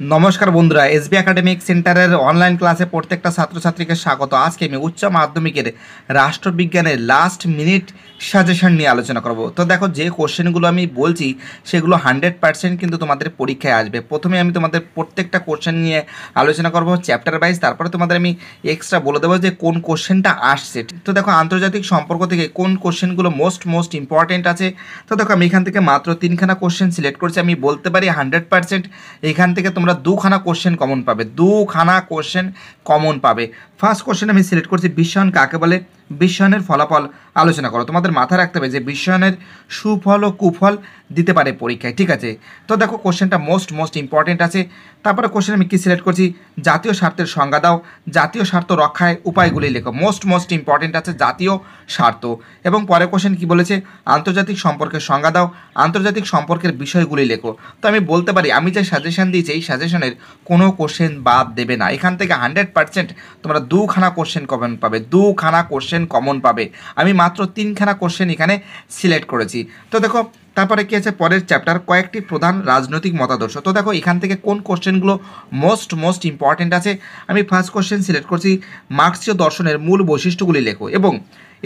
নমস্কার বন্ধুরা, SB academic সেন্টারের অনলাইন ক্লাসে প্রত্যেকটা ছাত্রছাত্রীকে স্বাগত। আজকে আমি উচ্চ মাধ্যমিকের রাষ্ট্রবিজ্ঞানের লাস্ট মিনিট সাজেশন নিয়ে আলোচনা করব। তো দেখো, যে কোশ্চেনগুলো আমি বলছি, সেগুলো হান্ড্রেড পার্সেন্ট কিন্তু তোমাদের পরীক্ষায় আসবে। প্রথমে আমি তোমাদের প্রত্যেকটা কোশ্চেন নিয়ে আলোচনা করব চ্যাপ্টার ওয়াইজ তারপরে তোমাদের আমি এক্সট্রা বলে দেবো যে কোন কোশ্চেনটা আসছে। তো দেখো, আন্তর্জাতিক সম্পর্ক থেকে কোন কোশ্চেনগুলো মোস্ট মোস্ট ইম্পর্টেন্ট আছে? তো দেখো, আমি এখান থেকে মাত্র তিনখানা কোশ্চেন সিলেক্ট করছি, আমি বলতে পারি হান্ড্রেড পার্সেন্ট এখান থেকে তোমরা দুখানা কোশ্চেন কমন পাবে, দুখানা কোশ্চেন কমন পাবে। ফার্স্ট কোশ্চেন আমি সিলেক্ট করছি বিশ্বায়ন কাকে বলে? বিশ্বায়নের ফলাফল আলোচনা করো। তোমাদের মাথায় রাখতে হবে যে বিশ্বায়নের সুফল ও কুফল দিতে পারে পরীক্ষায়, ঠিক আছে? তো দেখো, কোশ্চেনটা মোস্ট মোস্ট ইম্পর্টেন্ট আছে। তারপরে কোশ্চেন আমি কি সিলেক্ট করছি? জাতীয় স্বার্থের সংজ্ঞা দাও। জাতীয় স্বার্থ রক্ষায় উপায়গুলি লেখো। মোস্ট মোস্ট ইম্পর্টেন্ট আছে জাতীয় স্বার্থ। এবং পরের কোশ্চেন কি বলেছে? আন্তর্জাতিক সম্পর্কের সংজ্ঞা দাও। আন্তর্জাতিক সম্পর্কের বিষয়গুলি লেখো। তো আমি বলতে পারি, আমি যে সাজেশন দিয়েছি, এই সাজেশনের কোনো কোশ্চেন বাদ দেবে না। এখান থেকে হান্ড্রেড পার্সেন্ট তোমরা দুখানা কোশ্চেন কমেন্ট পাবে। দুখানা কোশ্চেন কমন পাবে। আমি মাত্র তিনখানা কোশ্চেন এখানে সিলেক্ট করেছি। তো দেখো, তারপরে কী আছে? পরের চ্যাপ্টার, কয়েকটি প্রধান রাজনৈতিক মতাদর্শ। তো দেখো, এখান থেকে কোন কোশ্চেনগুলো মোস্ট মোস্ট ইম্পর্টেন্ট আছে? আমি ফার্স্ট কোশ্চেন সিলেক্ট করছি, মার্ক্সীয় দর্শনের মূল বৈশিষ্ট্যগুলি লেখো এবং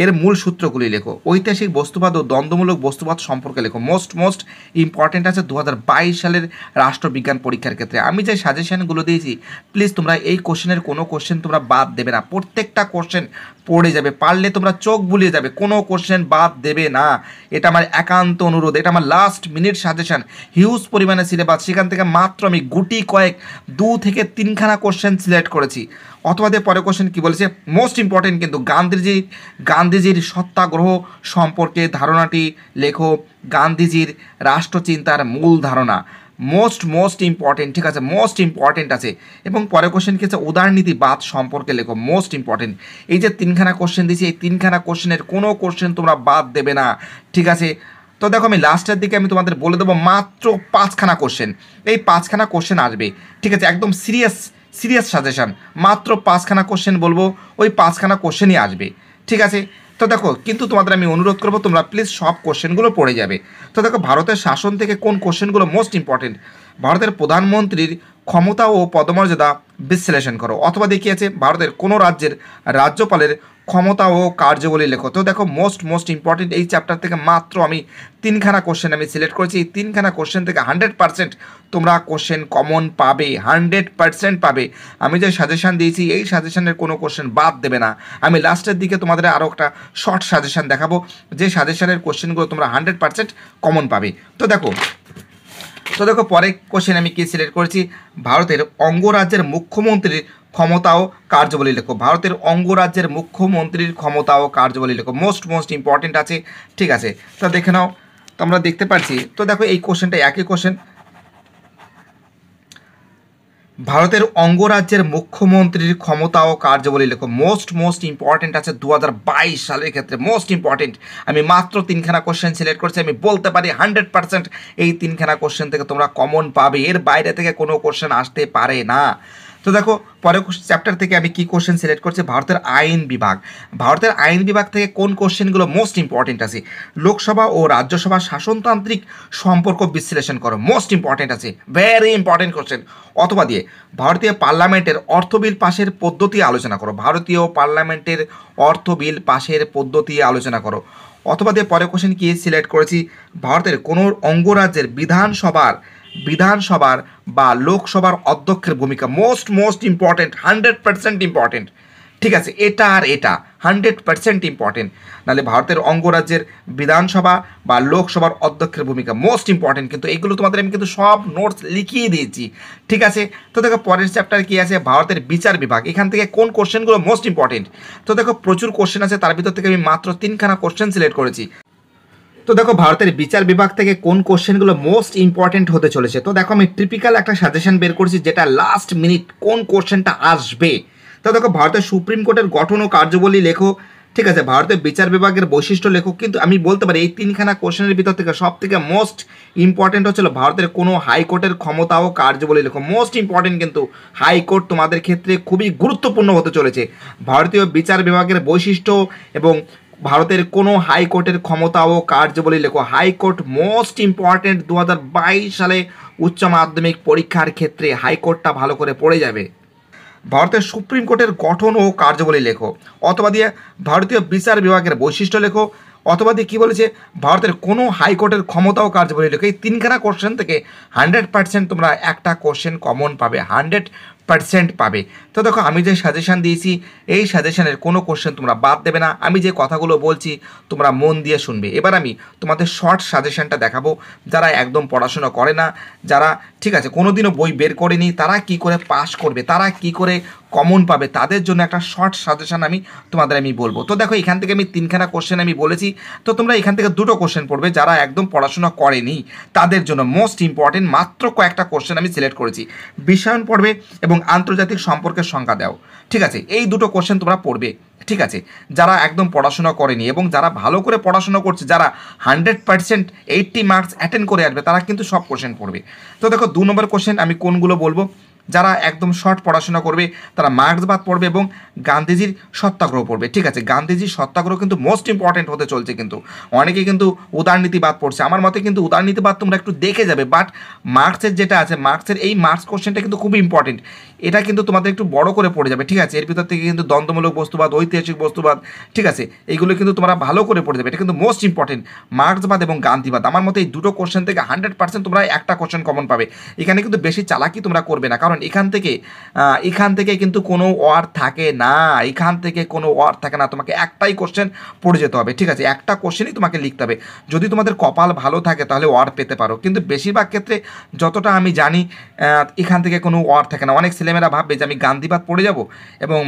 এর মূল সূত্রগুলি লেখো। ঐতিহাসিক বস্তুবাদ ও দ্বন্দ্বমূলক বস্তুবাদ সম্পর্কে লেখো। মোস্ট মোস্ট ইম্পর্টেন্ট আছে দু হাজার বাইশ সালের রাষ্ট্রবিজ্ঞান পরীক্ষার ক্ষেত্রে। আমি যে সাজেশনগুলো দিয়েছি প্লিজ তোমরা এই কোশ্চেনের কোনো কোশ্চেন তোমরা বাদ দেবে না। প্রত্যেকটা কোশ্চেন পড়ে যাবে। পারলে তোমরা চোখ বুলিয়ে যাবে। কোনো কোশ্চেন বাদ দেবে না। এটা আমার একান্ত অনুরোধ। এটা আমার লাস্ট মিনিট সাজেশন হিউজ পরিমাণে সিলেবাস সেখান থেকে মাত্র আমি গুটি কয়েক, দু থেকে তিনখানা কোশ্চেন সিলেক্ট করেছি। অথবা দিয়ে পরে কোশ্চেন কী বলেছে? মোস্ট ইম্পর্টেন্ট কিন্তু গান্ধীজির গান্ধীজির সত্যাগ্রহ সম্পর্কে ধারণাটি লেখো। গান্ধীজির রাষ্ট্রচিন্তার মূল ধারণা। মোস্ট মোস্ট ইম্পর্টেন্ট ঠিক আছে মোস্ট ইম্পর্টেন্ট আছে। এবং পরে কোশ্চেন কি আছে? উদারনীতিবাদ সম্পর্কে লেখো। মোস্ট ইম্পর্টেন্ট এই যে তিনখানা কোশ্চেন দিয়েছি, এই তিনখানা কোশ্চেনের কোনো কোশ্চেন তোমরা বাদ দেবে না, ঠিক আছে? তো দেখো আমি লাস্টের দিকে আমি তোমাদের বলে দেবো মাত্র পাঁচখানা কোশ্চেন এই পাঁচখানা কোশ্চেন আসবে, ঠিক আছে? একদম সিরিয়াস সিরিয়াস সাজেশান। মাত্র পাঁচখানা কোশ্চেন বলব, ওই পাঁচখানা কোশ্চেনই আসবে। ঠিক আছে? তো দেখো, কিন্তু তোমাদের আমি অনুরোধ করব, তোমরা প্লিজ সব কোশ্চেনগুলো পড়ে যাবে। তো দেখো, ভারতের শাসন থেকে কোন কোশ্চেনগুলো মোস্ট ইম্পর্টেন্ট ভারতের প্রধানমন্ত্রীর ক্ষমতা ও পদমর্যাদা বিশ্লেষণ করো। অথবা দেখিয়েছে ভারতের কোনো রাজ্যের রাজ্যপালের ক্ষমতা ও কার্যবলী লেখো। তো দেখো মোস্ট মোস্ট ইম্পর্টেন্ট এই চ্যাপ্টার থেকে মাত্র আমি তিনখানা কোশ্চেন আমি সিলেক্ট করেছি। এই তিনখানা কোশ্চেন থেকে হান্ড্রেড পার্সেন্ট তোমরা কোশ্চেন কমন পাবে হান্ড্রেড পার্সেন্ট পাবে। আমি যে সাজেশান দিয়েছি, এই সাজেশানের কোনো কোশ্চেন বাদ দেবে না। আমি লাস্টের দিকে তোমাদের আরও একটা শর্ট সাজেশান দেখাবো। যে সাজেশানের কোশ্চেনগুলো তোমরা হান্ড্রেড পার্সেন্ট কমন পাবে। তো দেখো তো দেখো, পরে কোশ্চেন আমি কি সিলেক্ট করেছি? ভারতের অঙ্গরাজ্যের মুখ্যমন্ত্রীর ক্ষমতাও কার্যবলী লেখো। ভারতের অঙ্গরাজ্যের মুখ্যমন্ত্রীর ক্ষমতাও কার্যবলী লেখো। মোস্ট মোস্ট ইম্পর্টেন্ট আছে। ঠিক আছে। তা দেখে নাও। তো আমরা দেখতে পাচ্ছি। তো দেখো, এই কোশ্চেনটা একই কোশ্চেন ভারতের অঙ্গরাজ্যের মুখ্যমন্ত্রীর ক্ষমতা ও কার্যবলী লেখো। মোস্ট মোস্ট ইম্পর্টেন্ট আছে দু হাজার বাইশ সালের ক্ষেত্রে। মোস্ট ইম্পর্টেন্ট আমি মাত্র তিনখানা কোশ্চেন সিলেক্ট করছি। আমি বলতে পারি হান্ড্রেড পার্সেন্ট এই তিনখানা কোশ্চেন থেকে তোমরা কমন পাবে। এর বাইরে থেকে কোনো কোশ্চেন আসতে পারে না। তো দেখো, পরের চ্যাপ্টার থেকে আমি কি কোশ্চেন সিলেক্ট করছি? ভারতের আইন বিভাগ। ভারতের আইন বিভাগ থেকে কোন কোশ্চেনগুলো মোস্ট ইম্পর্টেন্ট আছে? লোকসভা ও রাজ্যসভা শাসনতান্ত্রিক সম্পর্ক বিশ্লেষণ করো। মোস্ট ইম্পর্টেন্ট আছে। ভেরি ইম্পর্টেন্ট কোশ্চেন অথবা দিয়ে, ভারতীয় পার্লামেন্টের অর্থ বিল পাশের পদ্ধতি আলোচনা করো। ভারতীয় পার্লামেন্টের অর্থ বিল পাশের পদ্ধতি আলোচনা করো। অথবা দিয়ে, পরের কোশ্চেন কি সিলেক্ট করেছি? ভারতের কোনো অঙ্গরাজ্যের বিধানসভার বিধানসভার বা লোকসভার অধ্যক্ষের ভূমিকা most most important hundred percent important ঠিক আছে, এটা আর এটা হান্ড্রেড পার্সেন্ট ইম্পর্টেন্ট নাহলে ভারতের অঙ্গরাজ্যের বিধানসভা বা লোকসভার অধ্যক্ষের ভূমিকা মোস্ট ইম্পর্টেন্ট কিন্তু এগুলো তোমাদের আমি কিন্তু সব নোটস লিখিয়ে দিয়েছি। ঠিক আছে, তো দেখো পরের চ্যাপ্টার কী আছে? ভারতের বিচার বিভাগ। এখান থেকে কোন কোশ্চেনগুলো মোস্ট ইম্পর্টেন্ট তো দেখো প্রচুর কোশ্চেন আছে, তার ভিতর থেকে আমি মাত্র তিনখানা কোশ্চেন সিলেক্ট করেছি। তো দেখো, ভারতের বিচার বিভাগ থেকে কোন কোশ্চেনগুলো মোস্ট ইম্পর্টেন্ট হতে চলেছে? তো দেখো, আমি ট্রিপিক্যাল একটা সাজেশন বের করছি যেটা লাস্ট মিনিট কোন কোশ্চেনটা আসবে? তো দেখো, ভারতের সুপ্রিম কোর্টের গঠন ও কার্যবলী লেখো, ঠিক আছে? ভারতের বিচার বিভাগের বৈশিষ্ট্য লেখক কিন্তু আমি বলতে পারি এই তিনখানা কোশ্চেনের ভিতর থেকে সব থেকে মোস্ট ইম্পর্টেন্ট হচ্ছিল ভারতের কোনো হাইকোর্টের ক্ষমতা ও কার্যবলী লেখো। মোস্ট ইম্পর্টেন্ট কিন্তু হাইকোর্ট তোমাদের ক্ষেত্রে খুবই গুরুত্বপূর্ণ হতে চলেছে। ভারতীয় বিচার বিভাগের বৈশিষ্ট্য এবং ভারতের কোনো হাইকোর্টের ক্ষমতা ও কার্যবলী লেখো। হাইকোর্ট মোস্ট ইম্পর্টেন্ট দু সালে উচ্চ মাধ্যমিক পরীক্ষার ক্ষেত্রে হাইকোর্টটা ভালো করে পড়ে যাবে। ভারতের সুপ্রিম কোর্টের গঠন ও কার্যবলী লেখো। অথবা দিয়ে ভারতীয় বিচার বিভাগের বৈশিষ্ট্য লেখো। অথবা দিয়ে কী বলেছে, ভারতের কোনো হাইকোর্টের ক্ষমতা ও কার্যবলী লেখো। এই তিনখানা কোশ্চেন থেকে হান্ড্রেড পার্সেন্ট তোমরা একটা কোশ্চেন কমন পাবে। হান্ড্রেড পার্সেন্ট পাবে। তো দেখো, আমি যে সাজেশান দিয়েছি, এই সাজেশানের কোনো কোশ্চেন তোমরা বাদ দেবে না। আমি যে কথাগুলো বলছি, তোমরা মন দিয়ে শুনবে। এবার আমি তোমাদের শর্ট সাজেশানটা দেখাবো। যারা একদম পড়াশোনা করে না, যারা, ঠিক আছে কোনো দিনও বই বের করেনি, তারা কি করে পাস করবে? তারা কি করে কমন পাবে? তাদের জন্য একটা শর্ট সাজেশান আমি তোমাদের আমি বলব। তো দেখো, এখান থেকে আমি তিনখানা কোশ্চেন আমি বলেছি। তো তোমরা এখান থেকে দুটো কোশ্চেন পড়বে, যারা একদম পড়াশোনা করেনি, তাদের জন্য মোস্ট ইম্পর্টেন্ট মাত্র কয়েকটা কোশ্চেন আমি সিলেক্ট করেছি। বিশ্বায়ন পড়বে এবং আন্তর্জাতিক সম্পর্কের সংখ্যা দাও। ঠিক আছে? এই দুটো কোশ্চেন তোমরা পড়বে। ঠিক আছে? যারা একদম পড়াশোনা করেনি এবং যারা ভালো করে পড়াশোনা করছে, যারা hundred percent eighty marks attend করে আসবে, তারা কিন্তু সব কোশ্চেন পড়বে। তো দেখো, দু নম্বর কোশ্চেন আমি কোনগুলো বলব? যারা একদম শর্ট পড়াশোনা করবে, তারা মার্ক্সবাদ পড়বে এবং গান্ধীজির সত্যাগ্রহ পড়বে। ঠিক আছে, গান্ধীজির সত্যাগ্রহ কিন্তু মোস্ট ইম্পর্টেন্ট হতে চলছে কিন্তু। অনেকে কিন্তু উদারনীতিবাদ পড়ছে। আমার মতে কিন্তু উদারনীতিবাদ তোমরা একটু দেখে যাবে বাট মার্কসের যেটা আছে মার্কসের এই মার্কস কোশ্চেনটা কিন্তু খুব ইম্পর্টেন্ট এটা কিন্তু তোমাদের একটু বড় করে পড়ে যাবে, ঠিক আছে? এর ভিতর থেকে কিন্তু দ্বন্দ্বমূলক বস্তুবাদ, ঐতিহাসিক বস্তুবাদ, ঠিক আছে? এইগুলো কিন্তু তোমরা ভালো করে পড়ে যাবে। এটা কিন্তু মোস্ট ইম্পর্টেন্ট মার্ক্সবাদ এবং গান্ধীবাদ। আমার মতে এই দুটো কোশ্চেন থেকে হান্ড্রেড পার্সেন্ট তোমরা একটা কোশ্চেন কমন পাবে। এখানে কিন্তু বেশি চালাকি তোমরা করবে না। কারণ এখান থেকে এখান থেকে কিন্তু কোনো ওয়ার থাকে না। এখান থেকে কোনো ওয়ার থাকে না। তোমাকে একটাই কোশ্চেন পড়ে যেতে হবে, ঠিক আছে? একটা কোশ্চেনই তোমাকে লিখতে হবে। যদি তোমাদের কপাল ভালো থাকে তাহলে ওয়ার পেতে পারো। কিন্তু বেশিরভাগ ক্ষেত্রে যতটা আমি জানি এখান থেকে কোনো ওয়ার থাকে না। অনেক ছেলেমেয়েরা ভাববে যে আমি গান্ধীবাদ পড়ে যাব এবং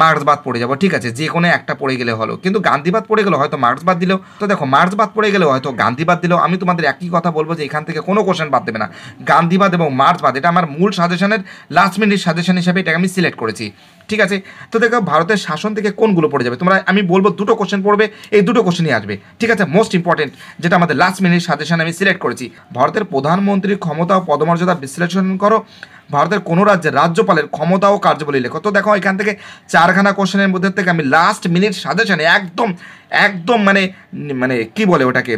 মার্ক্সবাদ পড়ে যাব, ঠিক আছে? যে কোনো একটা পড়ে গেলে হলো। কিন্তু গান্ধীবাদ পড়ে গেলে হয়তো মার্ক্সবাদ দিলেও, তো দেখো, মার্ক্সবাদ পড়ে গেলেও হয়তো গান্ধীবাদ দিলেও আমি তোমাদের একই কথা বলব যে এখান থেকে কোনো কোশ্চেন বাদ দেবে না। গান্ধীবাদ এবং মার্ক্সবাদ, এটা আমার মূল সাজেশনের লাস্ট মিনিট সাজেশন হিসাবে এটাকে আমি সিলেক্ট করেছি। ঠিক আছে? তো দেখো, ভারতের শাসন থেকে কোনগুলো পড়ে যাবে? তোমরা, আমি বলব দুটো কোশ্চেন পড়বে, এই দুটো কোশ্চেনই আসবে। ঠিক আছে? মোস্ট ইম্পর্টেন্ট যেটা আমাদের লাস্ট মিনিট সাজেশন আমি সিলেক্ট করেছি। ভারতের প্রধানমন্ত্রীর ক্ষমতা ও পদমর্যাদা বিশ্লেষণ করো। ভারতের কোনো রাজ্যের রাজ্যপালের ক্ষমতা ও কার্যবলী লেখো। তো দেখো, এখান থেকে চারখানা কোশ্চেনের মধ্যে থেকে আমি লাস্ট মিনিট সাজেশনে একদম একদম মানে মানে কি বলে ওটাকে?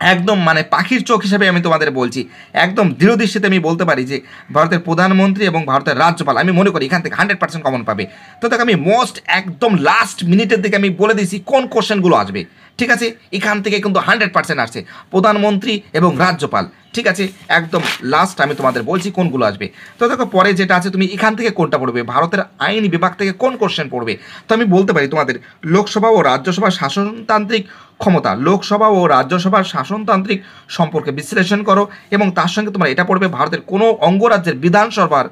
একদম মানে পাখির চোখ হিসেবে আমি তোমাদের বলছি। একদম দৃঢ় দৃষ্টিতে আমি বলতে পারি যে, ভারতের প্রধানমন্ত্রী এবং ভারতের রাজ্যপাল, আমি মনে করি এখান থেকে হান্ড্রেড পার্সেন্ট কমন পাবে। তো দেখো আমি মোস্ট একদম লাস্ট মিনিটের দিকে আমি বলে দিয়েছি কোন কোশ্চেনগুলো আসবে। ঠিক আছে? এখান থেকে কিন্তু হান্ড্রেড পার্সেন্ট আসছে। প্রধানমন্ত্রী এবং রাজ্যপাল, ঠিক আছে? একদম লাস্ট আমি তোমাদের বলছি কোনগুলো আসবে। তো দেখো, পরে যেটা আছে, তুমি এখান থেকে কোনটা পড়বে? ভারতের আইন বিভাগ থেকে কোন কোশ্চেন পড়বে? তো আমি বলতে পারি তোমাদের, লোকসভা ও রাজ্যসভার শাসনতান্ত্রিক ক্ষমতা, লোকসভা ও রাজ্যসভার শাসনতান্ত্রিক সম্পর্কে বিশ্লেষণ করো এবং তার সঙ্গে তোমরা এটা পড়বে ভারতের কোনো অঙ্গরাজ্যের বিধানসভার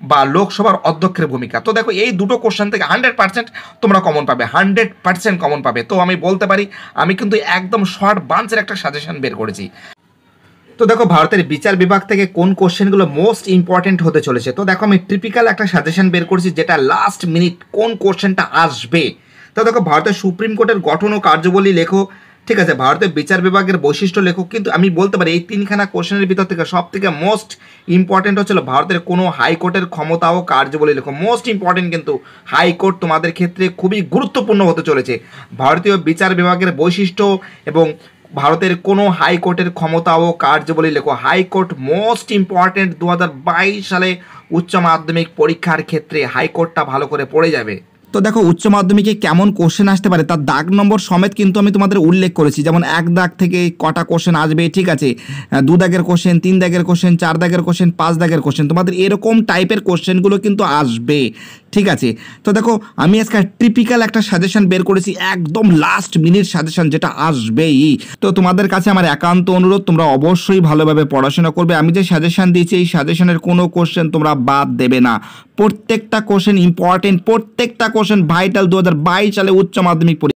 বা লোকসভার অধ্যক্ষের ভূমিকা। তো দেখো, এই দুটো কোশ্চেন থেকে হান্ড্রেড পার্সেন্ট তোমরা কমন পাবে। হান্ড্রেড পার্সেন্ট কমন পাবে। তো আমি বলতে পারি, আমি কিন্তু একদম শর্ট বাঞ্চের একটা সাজেশন বের করেছি। তো দেখো, ভারতের বিচার বিভাগ থেকে কোন কোশ্চেনগুলো মোস্ট ইম্পর্টেন্ট হতে চলেছে? তো দেখো, আমি ট্রিপিক্যাল একটা সাজেশন বের করছি, যেটা লাস্ট মিনিট কোন কোশ্চেনটা আসবে? তো দেখো, ভারতের সুপ্রিম কোর্টের গঠন ও কার্যবলী লেখো ঠিক আছে, ভারতের বিচার বিভাগের বৈশিষ্ট্য লেখক, কিন্তু আমি বলতে পারি এই তিনখানা কোশ্চেনের ভিতর থেকে সব থেকে মোস্ট ইম্পর্টেন্ট হচ্ছিল ভারতের কোনো হাইকোর্টের ক্ষমতা ও কার্যবলী লেখো মোস্ট ইম্পর্টেন্ট কিন্তু হাইকোর্ট তোমাদের ক্ষেত্রে খুবই গুরুত্বপূর্ণ হতে চলেছে। ভারতীয় বিচার বিভাগের বৈশিষ্ট্য এবং ভারতের কোনো হাইকোর্টের ক্ষমতা ও কার্যবলী লেখো হাইকোর্ট মোস্ট ইম্পর্টেন্ট দু হাজার বাইশ সালে উচ্চ মাধ্যমিক পরীক্ষার ক্ষেত্রে হাইকোর্টটা ভালো করে পড়ে যাবে। তো দেখো, উচ্চ মাধ্যমিকে কেমন কোশ্চেন আসতে পারে? তার দাগ নম্বর সমেত কিন্তু আমি তোমাদের উল্লেখ করেছি। যেমন এক দাগ থেকে কটা কোশ্চেন আসবে, ঠিক আছে? দু দাগের কোশ্চেন তিন দাগের কোশ্চেন চার দাগের কোশ্চেন পাঁচ দাগের কোশ্চেন তোমাদের এরকম টাইপের কোশ্চেনগুলো কিন্তু আসবে, ঠিক আছে? তো দেখো, আমি আজকে টিপিক্যাল একটা সাজেশন বের করেছি, একদম লাস্ট মিনিট সাজেশন যেটা আসবেই। তো তোমাদের কাছে আমার একান্ত অনুরোধ, তোমরা অবশ্যই ভালোভাবে পড়াশোনা করবে। আমি যে সাজেশন দিয়েছি, এই সাজেশনের কোনো কোশ্চেন তোমরা বাদ দেবে না। প্রত্যেকটা কোশ্চেন ইম্পর্টেন্ট প্রত্যেকটা কোশ্চেন ভাইটাল দু সালে উচ্চ মাধ্যমিক